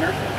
nurses.